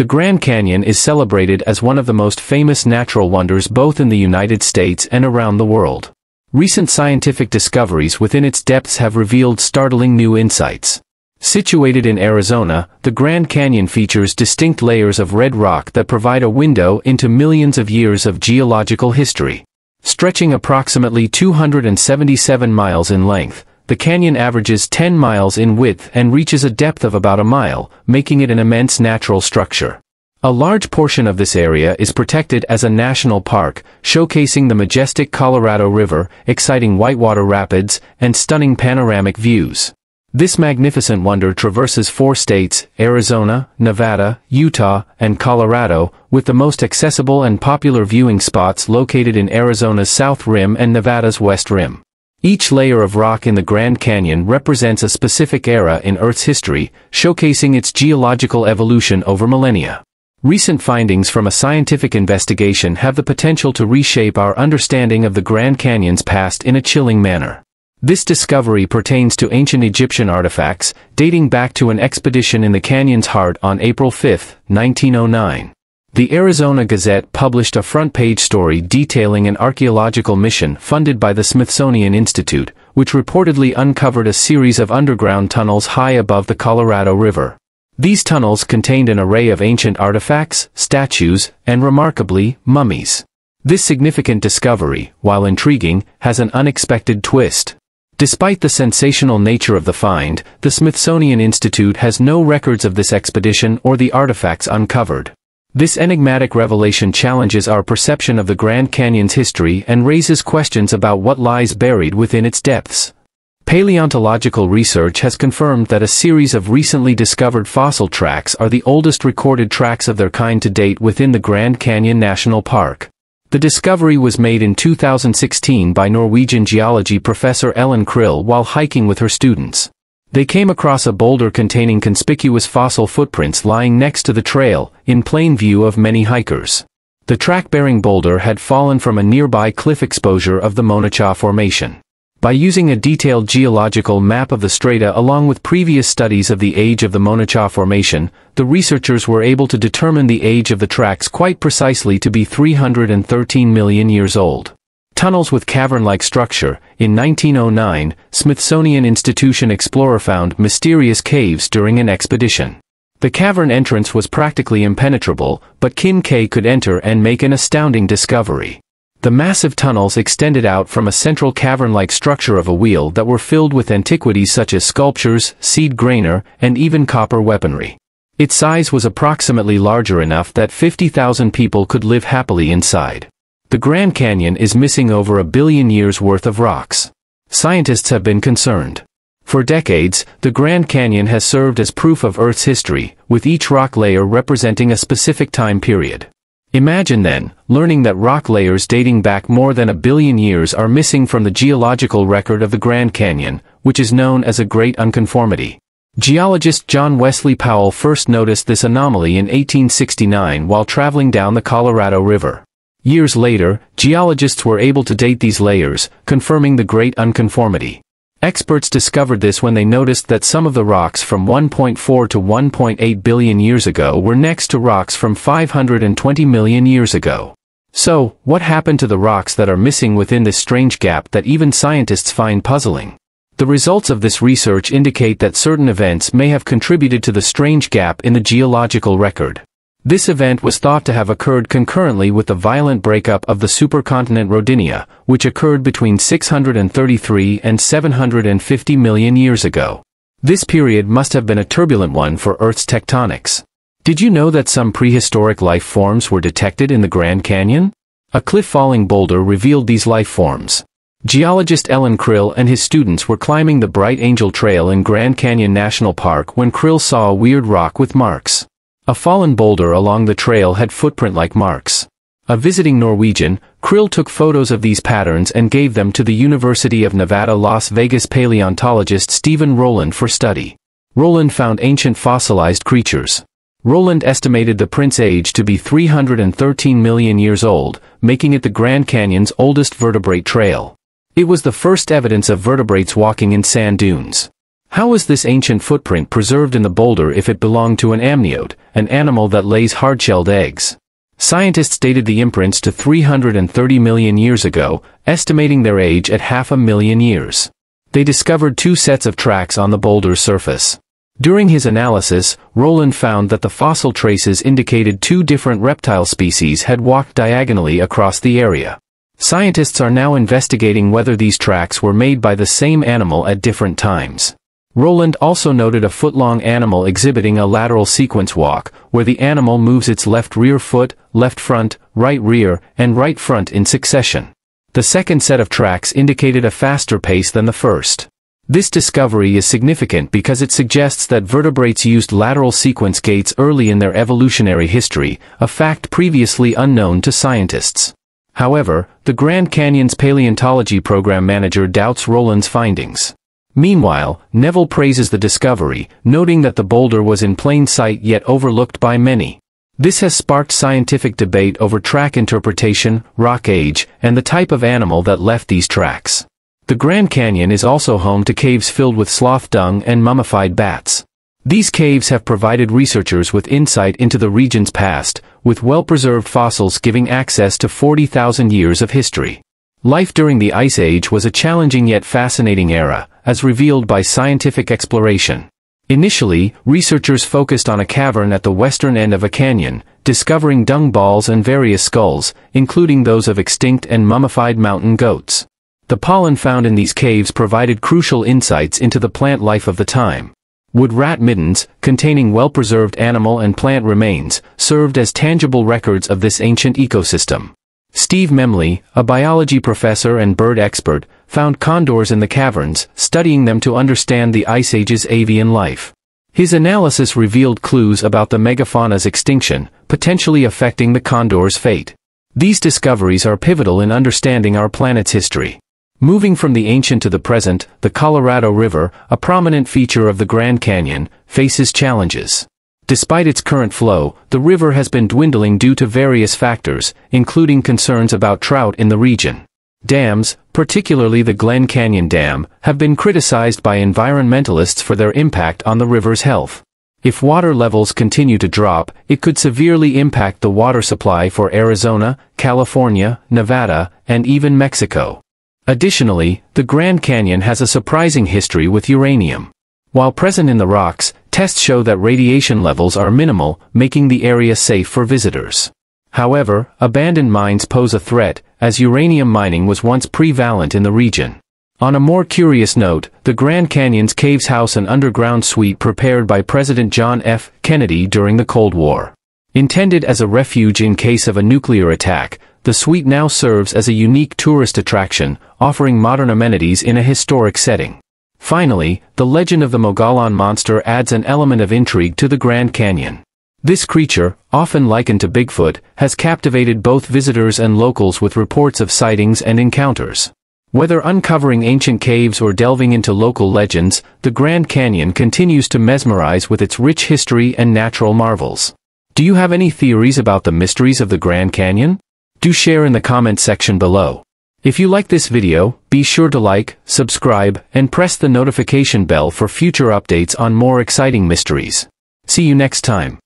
The Grand Canyon is celebrated as one of the most famous natural wonders both in the United States and around the world. Recent scientific discoveries within its depths have revealed startling new insights. Situated in Arizona, the Grand Canyon features distinct layers of red rock that provide a window into millions of years of geological history. Stretching approximately 277 miles in length, the canyon averages 10 miles in width and reaches a depth of about a mile, making it an immense natural structure. A large portion of this area is protected as a national park, showcasing the majestic Colorado River, exciting whitewater rapids, and stunning panoramic views. This magnificent wonder traverses four states, Arizona, Nevada, Utah, and Colorado, with the most accessible and popular viewing spots located in Arizona's South Rim and Nevada's West Rim. Each layer of rock in the Grand Canyon represents a specific era in Earth's history, showcasing its geological evolution over millennia. Recent findings from a scientific investigation have the potential to reshape our understanding of the Grand Canyon's past in a chilling manner. This discovery pertains to ancient Egyptian artifacts, dating back to an expedition in the canyon's heart on April 5, 1909. The Arizona Gazette published a front-page story detailing an archaeological mission funded by the Smithsonian Institute, which reportedly uncovered a series of underground tunnels high above the Colorado River. These tunnels contained an array of ancient artifacts, statues, and remarkably, mummies. This significant discovery, while intriguing, has an unexpected twist. Despite the sensational nature of the find, the Smithsonian Institute has no records of this expedition or the artifacts uncovered. This enigmatic revelation challenges our perception of the Grand Canyon's history and raises questions about what lies buried within its depths. Paleontological research has confirmed that a series of recently discovered fossil tracks are the oldest recorded tracks of their kind to date within the Grand Canyon National Park. The discovery was made in 2016 by Norwegian geology professor Allan Krill while hiking with her students. They came across a boulder containing conspicuous fossil footprints lying next to the trail, in plain view of many hikers. The track-bearing boulder had fallen from a nearby cliff exposure of the Manakacha Formation. By using a detailed geological map of the strata along with previous studies of the age of the Manakacha Formation, the researchers were able to determine the age of the tracks quite precisely to be 313 million years old. Tunnels with cavern-like structure, in 1909, Smithsonian Institution explorer found mysterious caves during an expedition. The cavern entrance was practically impenetrable, but Kinkaid could enter and make an astounding discovery. The massive tunnels extended out from a central cavern-like structure of a wheel that were filled with antiquities such as sculptures, seed grainer, and even copper weaponry. Its size was approximately larger enough that 50,000 people could live happily inside. The Grand Canyon is missing over a billion years worth of rocks. Scientists have been concerned. For decades, the Grand Canyon has served as proof of Earth's history, with each rock layer representing a specific time period. Imagine then, learning that rock layers dating back more than a billion years are missing from the geological record of the Grand Canyon, which is known as a Great Unconformity. Geologist John Wesley Powell first noticed this anomaly in 1869 while traveling down the Colorado River. Years later, geologists were able to date these layers, confirming the Great Unconformity. Experts discovered this when they noticed that some of the rocks from 1.4 to 1.8 billion years ago were next to rocks from 520 million years ago. So, what happened to the rocks that are missing within this strange gap that even scientists find puzzling? The results of this research indicate that certain events may have contributed to the strange gap in the geological record. This event was thought to have occurred concurrently with the violent breakup of the supercontinent Rodinia, which occurred between 633 and 750 million years ago. This period must have been a turbulent one for Earth's tectonics. Did you know that some prehistoric life forms were detected in the Grand Canyon? A cliff-falling boulder revealed these life forms. Geologist Allan Krill and his students were climbing the Bright Angel Trail in Grand Canyon National Park when Krill saw a weird rock with marks. A fallen boulder along the trail had footprint-like marks. A visiting Norwegian, Krill took photos of these patterns and gave them to the University of Nevada Las Vegas paleontologist Stephen Rowland for study. Rowland found ancient fossilized creatures. Rowland estimated the print's age to be 313 million years old, making it the Grand Canyon's oldest vertebrate trail. It was the first evidence of vertebrates walking in sand dunes. How was this ancient footprint preserved in the boulder if it belonged to an amniote, an animal that lays hard-shelled eggs. Scientists dated the imprints to 330 million years ago, estimating their age at half a million years. They discovered two sets of tracks on the boulder's surface. During his analysis, Rowland found that the fossil traces indicated two different reptile species had walked diagonally across the area. Scientists are now investigating whether these tracks were made by the same animal at different times. Rowland also noted a foot-long animal exhibiting a lateral sequence walk, where the animal moves its left rear foot, left front, right rear, and right front in succession. The second set of tracks indicated a faster pace than the first. This discovery is significant because it suggests that vertebrates used lateral sequence gaits early in their evolutionary history, a fact previously unknown to scientists. However, the Grand Canyon's paleontology program manager doubts Rowland's findings. Meanwhile, Neville praises the discovery, noting that the boulder was in plain sight yet overlooked by many. This has sparked scientific debate over track interpretation, rock age, and the type of animal that left these tracks. The Grand Canyon is also home to caves filled with sloth dung and mummified bats. These caves have provided researchers with insight into the region's past, with well-preserved fossils giving access to 40,000 years of history. Life during the Ice Age was a challenging yet fascinating era, as revealed by scientific exploration. Initially, researchers focused on a cavern at the western end of a canyon, discovering dung balls and various skulls, including those of extinct and mummified mountain goats. The pollen found in these caves provided crucial insights into the plant life of the time. Wood rat middens, containing well-preserved animal and plant remains, served as tangible records of this ancient ecosystem. Steve Emslie, a biology professor and bird expert, found condors in the caverns, studying them to understand the Ice Age's avian life. His analysis revealed clues about the megafauna's extinction, potentially affecting the condor's fate. These discoveries are pivotal in understanding our planet's history. Moving from the ancient to the present, the Colorado River, a prominent feature of the Grand Canyon, faces challenges. Despite its current flow, the river has been dwindling due to various factors, including concerns about trout in the region. Dams, particularly the Glen Canyon Dam, have been criticized by environmentalists for their impact on the river's health. If water levels continue to drop, it could severely impact the water supply for Arizona, California, Nevada, and even Mexico. Additionally, the Grand Canyon has a surprising history with uranium. While present in the rocks, tests show that radiation levels are minimal, making the area safe for visitors. However, abandoned mines pose a threat, as uranium mining was once prevalent in the region. On a more curious note, the Grand Canyon's caves house an underground suite prepared by President John F. Kennedy during the Cold War. Intended as a refuge in case of a nuclear attack, the suite now serves as a unique tourist attraction, offering modern amenities in a historic setting. Finally, the legend of the Mogollon Monster adds an element of intrigue to the Grand Canyon. This creature, often likened to Bigfoot, has captivated both visitors and locals with reports of sightings and encounters. Whether uncovering ancient caves or delving into local legends, the Grand Canyon continues to mesmerize with its rich history and natural marvels. Do you have any theories about the mysteries of the Grand Canyon? Do share in the comment section below. If you like this video, be sure to like, subscribe, and press the notification bell for future updates on more exciting mysteries. See you next time.